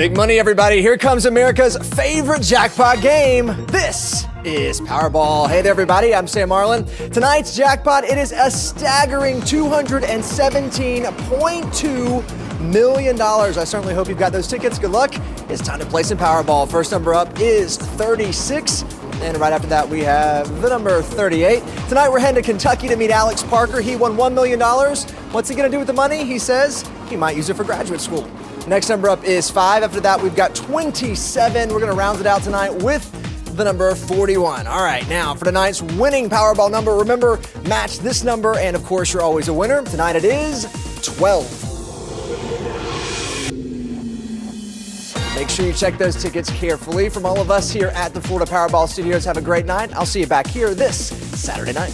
Big money, everybody. Here comes America's favorite jackpot game. This is Powerball. Hey there, everybody. I'm Sam Marlin. Tonight's jackpot, it is a staggering $217.2 million. I certainly hope you've got those tickets. Good luck. It's time to play some Powerball. First number up is 36. And right after that, we have the number 38. Tonight, we're heading to Kentucky to meet Alex Parker. He won $1 million. What's he going to do with the money? He says he might use it for graduate school. Next number up is five. After that, we've got 27. We're going to round it out tonight with the number 41. All right, now for tonight's winning Powerball number, remember, match this number, and of course, you're always a winner. Tonight it is 12. Make sure you check those tickets carefully. From all of us here at the Florida Powerball Studios, have a great night. I'll see you back here this Saturday night.